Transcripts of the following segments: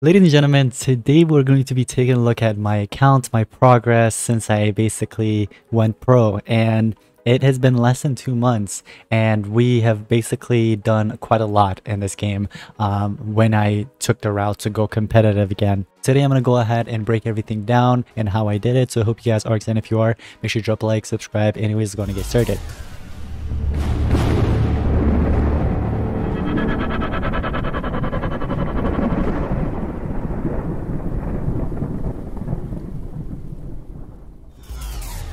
Ladies and gentlemen, today we're going to be taking a look at my account, my progress since I basically went pro and it has been less than two months and we have basically done quite a lot in this game um, when I took the route to go competitive again. Today I'm going to go ahead and break everything down and how I did it. So I hope you guys are excited. If you are, make sure you drop a like, subscribe. Anyways, going to get started.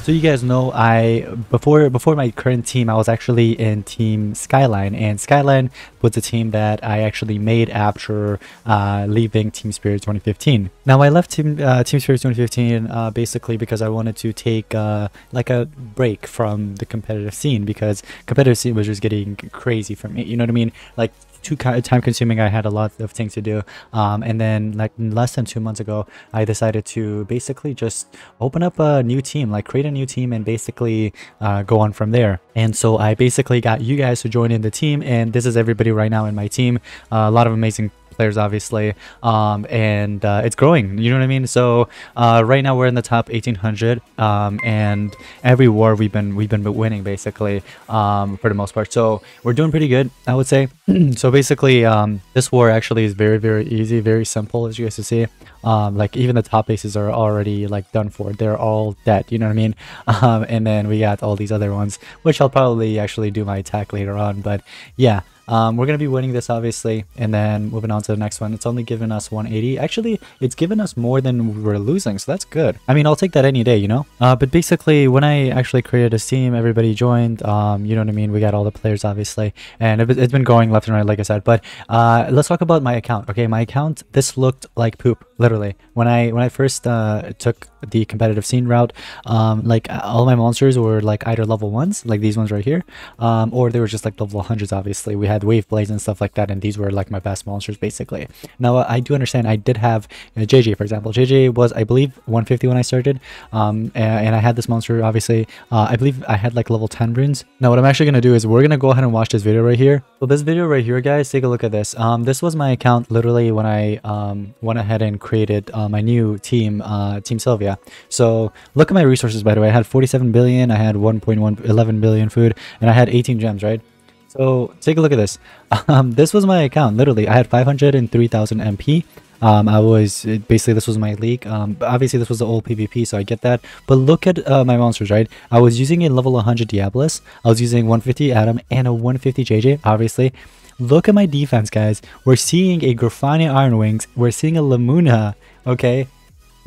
So you guys know I before before my current team I was actually in team Skyline and Skyline was a team that I actually made after uh, leaving Team Spirit 2015. Now I left Team uh, Team Spirit 2015 uh, basically because I wanted to take uh, like a break from the competitive scene because competitive scene was just getting crazy for me. You know what I mean? Like too time consuming. I had a lot of things to do. Um, and then like less than two months ago, I decided to basically just open up a new team, like create a new team and basically uh, go on from there. And so I basically got you guys to join in the team and this is everybody right now in my team. Uh, a lot of amazing players obviously um, and uh, it's growing you know what i mean? So uh, right now we're in the top 1800 um, and every war we've been we've been winning basically um, for the most part. So we're doing pretty good i would say. So basically um, this war actually is very very easy very simple as you guys can see um, like even the top bases are already like done for they're all dead you know what i mean um, and then we got all these other ones which i'll probably actually do my attack later on but yeah um, we're going to be winning this, obviously, and then moving on to the next one. It's only given us 180. Actually, it's given us more than we're losing, so that's good. I mean, I'll take that any day, you know? Uh, but basically, when I actually created a team, everybody joined. Um, you know what I mean? We got all the players, obviously, and it, has been going left and right, like I said. But uh, let's talk about my account. Okay, my account, this looked like poop, literally. When I when I first uh, took the competitive scene route, um, like all my monsters were like either level ones, like these ones right here, um, or they were just like level hundreds. Obviously, we had wave blades and stuff like that, and these were like my best monsters basically. Now I do understand I did have uh, JJ for example. JJ was I believe 150 when I started, um, and, and, I had this monster obviously. Uh, I believe I had like level 10 runes. Now what I'm actually gonna do is we're gonna go ahead and watch this video right here. So this video right here, guys, take a look at this. Um, this was my account literally when I um, went ahead and created uh, my new team, uh, Team Sylvia. So look at my resources, by the way. I had 47 billion, I had 1.1, 11 billion food, and I had 18 gems, right? So take a look at this. Um, this was my account, literally. I had 503,000 MP. Um, I was basically this was my league. Um, obviously this was the old PvP, so I get that. But look at uh, my monsters, right? I was using a level 100 Diabolus. I was using 150 Adam and a 150 JJ, obviously. Look at my defense, guys. We're seeing a Grifania Iron Wings. We're seeing a Lamuna, okay?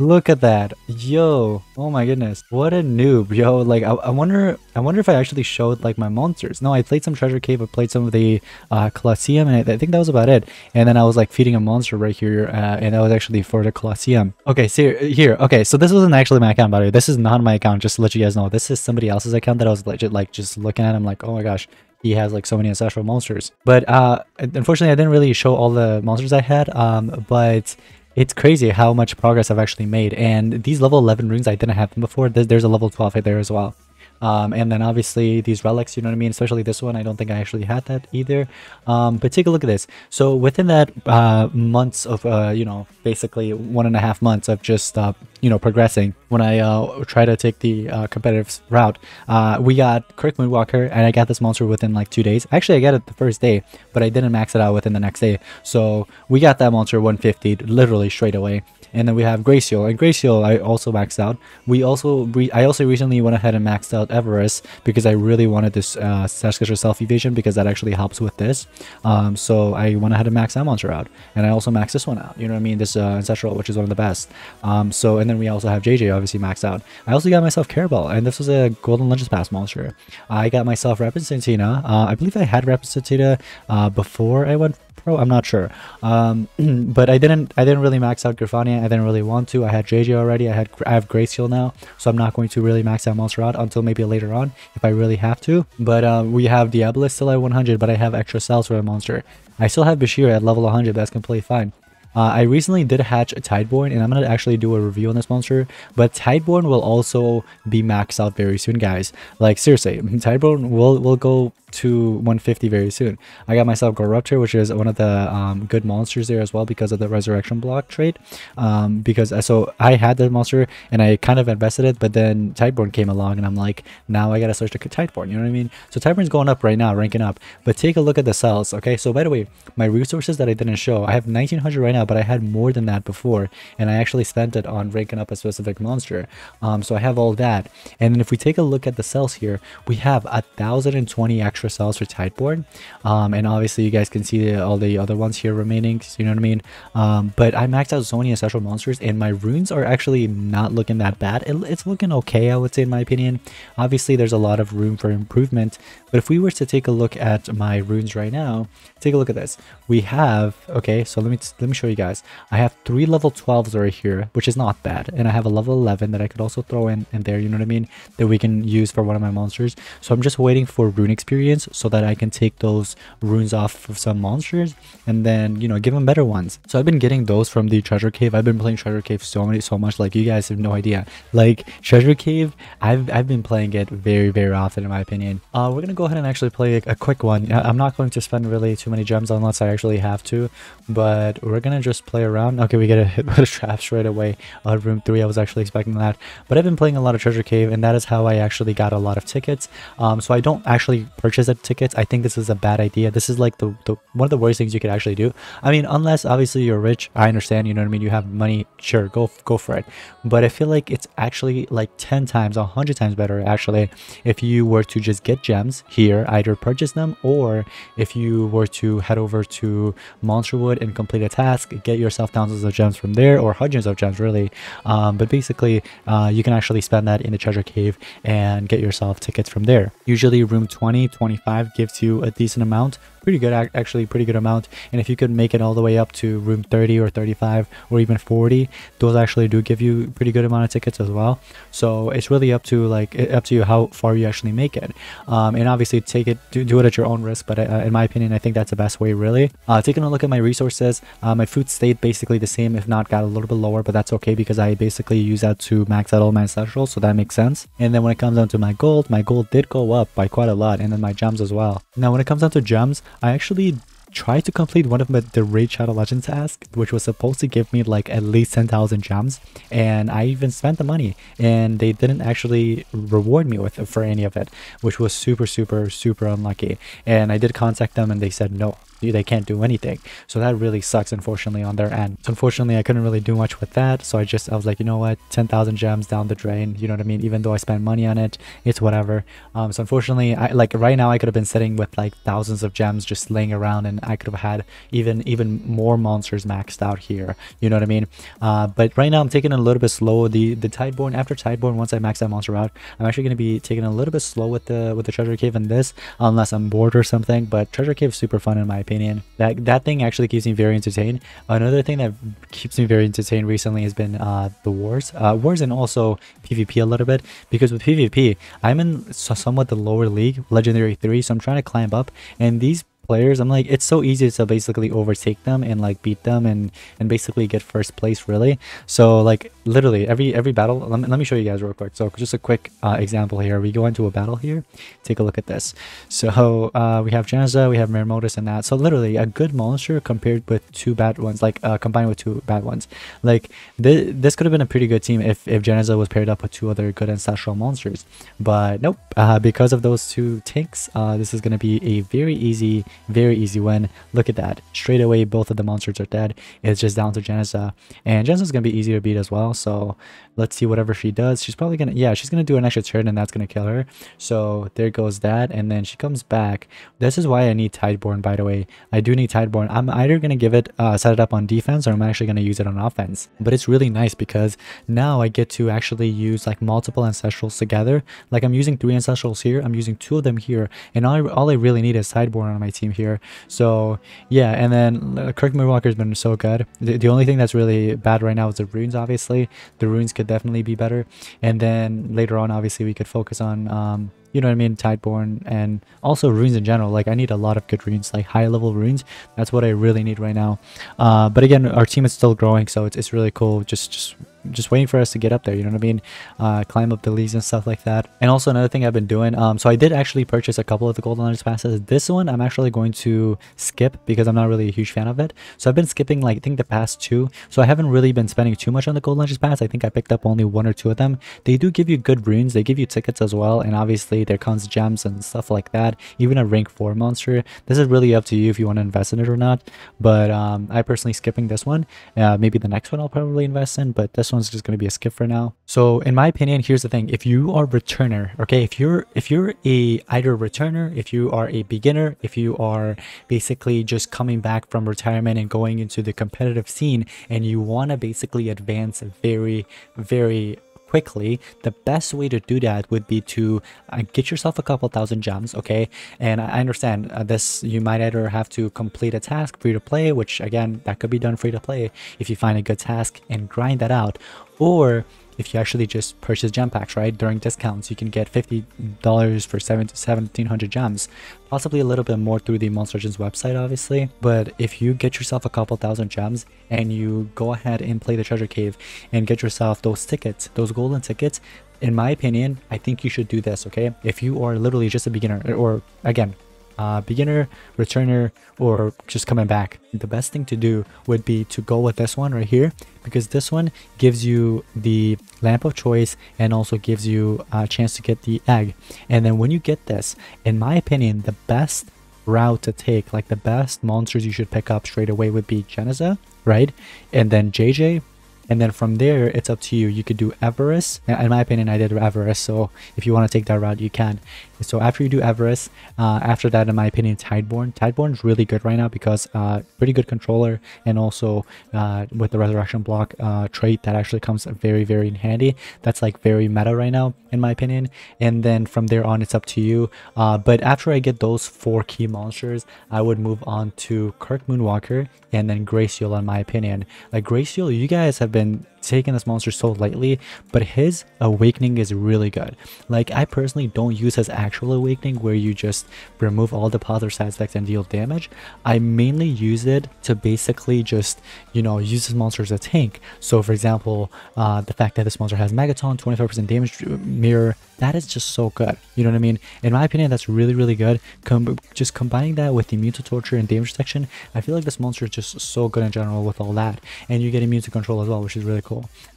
Look at that. Yo. Oh my goodness. What a noob, yo. Like, I, I wonder I wonder if I actually showed, like, my monsters. No, I played some Treasure Cave. I played some of the uh, Colosseum, and I, I, think that was about it. And then I was, like, feeding a monster right here, uh, and that was actually for the Colosseum. Okay, so here. Okay, so this wasn't actually my account, by the way. This is not my account, just to let you guys know. This is somebody else's account that I was legit, like, just looking at. I'm like, oh my gosh he has like so many ancestral monsters but uh unfortunately i didn't really show all the monsters i had um but it's crazy how much progress I've actually made. And these level 11 runes, I didn't have them before. There's a level 12 right there as well. Um, and then obviously these relics, you know what I mean? Especially this one, I don't think I actually had that either. Um, but take a look at this. So within that uh, months of, uh, you know, basically one and a half months of just, uh, you know, progressing, when I uh, try to take the uh, competitive route, uh, we got Kirk Moonwalker and I got this monster within like two days. Actually, I got it the first day, but I didn't max it out within the next day. So we got that monster 150 literally straight away. And then we have Graciel, and Graciel I also maxed out. We also, I also recently went ahead and maxed out Everest because I really wanted this uh, Self Evasion because that actually helps with this. Um, so I went ahead and maxed that monster out, and I also maxed this one out. You know what I mean? This uh, Ancestral, which is one of the best. Um, so and then we also have JJ obviously maxed out. I also got myself Carabel, and this was a Golden Legends Pass monster. I got myself Representina. Uh, I believe I had Representina uh, before I went Pro? I'm not sure. Um, but I didn't I didn't really max out Grifania. I didn't really want to. I had JJ already. I had I have Graciel now, so I'm not going to really max out Monster out until maybe later on if I really have to. But uh, we have Diabolus still at 100, but I have extra cells for a monster. I still have Bashir at level 100. That's completely fine. Uh, I recently did hatch a Tideborn and I'm going to actually do a review on this monster, but Tideborn will also be maxed out very soon, guys. Like, seriously, Tideborn will, will go to 150 very soon. I got myself Gorruptor, which is one of the um, good monsters there as well because of the Resurrection Block trade. Um, because uh, so I had the monster and I kind of invested it, but then Tideborn came along and I'm like, now I gotta switch to Tideborn. You know what I mean? So Tideborn's going up right now, ranking up. But take a look at the cells. Okay, so by the way, my resources that I didn't show, I have 1900 right now, but I had more than that before, and I actually spent it on ranking up a specific monster. Um, so I have all that. And then if we take a look at the cells here, we have a thousand and twenty extra cells for Tideborn. Um, and obviously you guys can see all the other ones here remaining, you know what I mean? Um, but I maxed out Zoni Ancestral Monsters and my runes are actually not looking that bad. It, it's looking okay, I would say in my opinion. Obviously there's a lot of room for improvement, but if we were to take a look at my runes right now, take a look at this. We have, okay, so let me let me show you guys. I have three level 12s right here, which is not bad. And I have a level 11 that I could also throw in, in there, you know what I mean? That we can use for one of my monsters. So I'm just waiting for rune experience so that I can take those runes off of some monsters and then, you know, give them better ones. So I've been getting those from the treasure cave. I've been playing treasure cave so many, so much. Like you guys have no idea. Like treasure cave, I've, I've been playing it very, very often in my opinion. Uh, we're going to go ahead and actually play a, a quick one. I'm not going to spend really too many gems unless I actually have to, but we're going to just play around. Okay, we get a hit with a straight away on room three. I was actually expecting that, but I've been playing a lot of treasure cave and that is how I actually got a lot of tickets. Um, so I don't actually purchase the tickets. I think this is a bad idea. This is like the, the one of the worst things you could actually do. I mean, unless obviously you're rich, I understand, you know what I mean? You have money, sure, go go for it. But I feel like it's actually like 10 times, 100 times better actually if you were to just get gems here, either purchase them or if you were to head over to Monsterwood and complete a task, get yourself thousands of gems from there or hundreds of gems really. Um, but basically, uh, you can actually spend that in the treasure cave and get yourself tickets from there. Usually room 20, 25 gives you a decent amount pretty good actually pretty good amount. And if you could make it all the way up to room 30 or 35 or even 40 those actually do give you pretty good amount of tickets as well. So it's really up to like up to you how far you actually make it. Um, and obviously take it do, do it at your own risk but uh, in my opinion i think that's the best way really. Uh, taking a look at my resources uh, my food stayed basically the same if not got a little bit lower but that's okay because i basically use that to max out all my essentials so that makes sense. And then when it comes down to my gold my gold did go up by quite a lot and then my gems as well. Now when it comes down to gems I actually tried to complete one of the Raid Shadow Legends task, which was supposed to give me like at least 10,000 gems, and I even spent the money, and they didn't actually reward me with for any of it, which was super, super, super unlucky. And I did contact them, and they said no, they can't do anything. So that really sucks, unfortunately, on their end. So unfortunately, I couldn't really do much with that. So I just, I was like, you know what, 10,000 gems down the drain. You know what I mean? Even though I spent money on it, it's whatever. Um, so unfortunately, I like right now, I could have been sitting with like thousands of gems just laying around, and I could have had even even more monsters maxed out here. You know what I mean? Uh, but right now, I'm taking a little bit slow. The the Tideborn after Tideborn, once I max that monster out, I'm actually going to be taking a little bit slow with the with the Treasure Cave and this, unless I'm bored or something. But Treasure Cave is super fun in my opinion. That that thing actually keeps me very entertained. Another thing that keeps me very entertained recently has been uh, the wars, uh, wars, and also PvP a little bit. Because with PvP, I'm in somewhat the lower league, Legendary three, so I'm trying to climb up, and these players i'm like it's so easy to basically overtake them and like beat them and and basically get first place really. So like literally every every battle let me, let me show you guys real quick. So just a quick uh, example here. We go into a battle here. Take a look at this. So uh, we have Jenazah, we have Mermodus and that. So literally a good monster compared with two bad ones like uh, combined with two bad ones. Like th this could have been a pretty good team if if Jenazah was paired up with two other good ancestral monsters. But nope. Uh, because of those two tanks uh, this is going to be a very easy very easy win. Look at that. Straight away, both of the monsters are dead. It's just down to Jenazah. And Jenazah's going to be easy to beat as well. So let's see whatever she does. She's probably going to, yeah, she's going to do an extra turn and that's going to kill her. So there goes that. And then she comes back. This is why I need Tideborn, by the way. I do need Tideborn. I'm either going to give it, uh, set it up on defense or I'm actually going to use it on offense. But it's really nice because now I get to actually use like multiple ancestrals together. Like I'm using three ancestrals here. I'm using two of them here. And all I, all I really need is Tideborn on my team here. So yeah, and then uh, Kirk Moonwalker's been so good. The, the only thing that's really bad right now is the runes, obviously. The runes could definitely be better. And then later on, obviously, we could focus on um, you know what I mean, Tideborn, and also runes in general. Like I need a lot of good runes, like high level runes. That's what I really need right now. Uh, but again, our team is still growing, so it's, it's really cool. Just just just waiting for us to get up there. You know what I mean? Uh, climb up the leagues and stuff like that. And also another thing I've been doing. Um, so I did actually purchase a couple of the Golden Legends passes. This one I'm actually going to skip because I'm not really a huge fan of it. So I've been skipping like I think the past two. So I haven't really been spending too much on the Golden Legends pass. I think I picked up only one or two of them. They do give you good runes. They give you tickets as well. And obviously there comes gems and stuff like that. Even a rank four monster. This is really up to you if you want to invest in it or not. But um, I personally skipping this one. Uh, maybe the next one I'll probably invest in, but this one's just going to be a skip for now. So in my opinion, here's the thing. If you are returner, okay, if you're if you're a either returner, if you are a beginner, if you are basically just coming back from retirement and going into the competitive scene and you want to basically advance very very quickly, the best way to do that would be to uh, get yourself a couple thousand gems, okay? And I understand uh, this, you might either have to complete a task free to play, which again, that could be done free to play if you find a good task and grind that out, or if you actually just purchase gem packs, right? During discounts, you can get $50 for 7 1700 gems, possibly a little bit more through the Monster Legends website, obviously. But if you get yourself a couple thousand gems and you go ahead and play the treasure cave and get yourself those tickets, those golden tickets, in my opinion, I think you should do this, okay? If you are literally just a beginner, or again, uh, beginner, returner, or just coming back. The best thing to do would be to go with this one right here because this one gives you the lamp of choice and also gives you a chance to get the egg. And then when you get this, in my opinion, the best route to take, like the best monsters you should pick up straight away would be Jenazah, right? And then JJ, and then from there it's up to you you could do Everus in my opinion I did Everus so if you want to take that route you can so after you do Everest, uh, after that in my opinion Tideborn Tideborn is really good right now because uh, pretty good controller and also uh, with the resurrection block uh, trait that actually comes very very handy. That's like very meta right now in my opinion. And then from there on it's up to you. Uh, but after I get those four key monsters I would move on to Kirk Moonwalker and then Graciel in my opinion. Like Graciel you guys have been taking this monster so lightly, but his awakening is really good. Like, I personally don't use his actual awakening where you just remove all the positive side effects and deal damage. I mainly use it to basically just, you know, use this monster as a tank. So, for example, uh, the fact that this monster has Megaton, 25% damage mirror, that is just so good. You know what I mean? In my opinion, that's really, really good. Com just combining that with immune to torture and damage section, I feel like this monster is just so good in general with all that. And you get immune to control as well, which is really cool.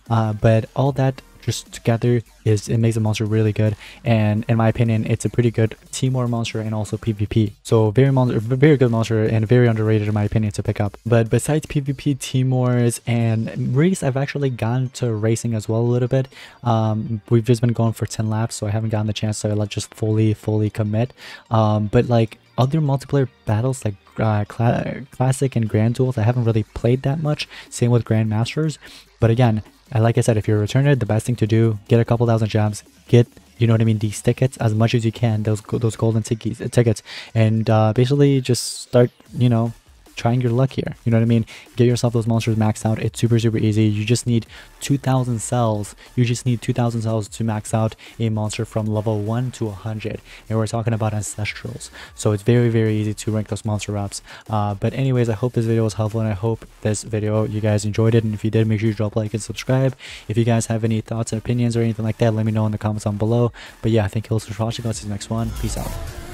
Uh, but all that just together is it makes the monster really good. And in my opinion it's a pretty good war monster and also pvp so very monster very good monster and very underrated in my opinion to pick up. But besides pvp team wars and race i've actually gone to racing as well a little bit. Um, we've just been going for 10 laps so i haven't gotten the chance to like just fully fully commit. Um, but like other multiplayer battles like uh, Cla Classic and Grand Duels, I haven't really played that much. Same with Grandmasters. But again, like I said, if you're a returner, the best thing to do, get a couple thousand gems, get, you know what I mean, these tickets as much as you can, those those golden tickets, tickets and uh, basically just start, you know, trying your luck here. You know what I mean? Get yourself those monsters maxed out. It's super, super easy. You just need 2,000 cells. You just need 2,000 cells to max out a monster from level 1 to 100. And we're talking about ancestrals. So it's very, very easy to rank those monster ups. Uh, but anyways, I hope this video was helpful and I hope this video you guys enjoyed it. And if you did, make sure you drop a like and subscribe. If you guys have any thoughts or opinions or anything like that, let me know in the comments down below. But yeah, thank you all for watching. I'll see you next one. Peace out.